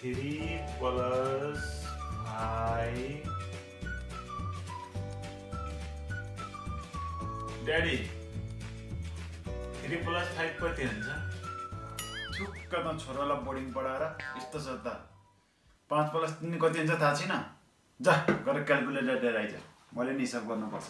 3 plus 5 daddy three plus five कति हुन्छ ठुक्क त छोरालाई बोर्डिङ पढाएर यस्तो छ त पाँच प्लस तिन कति हुन्छ थाहा छैन जा गरेर क्यालकुलेटर लिएर आइज मैले नि हिसाब गर्नुपर्छ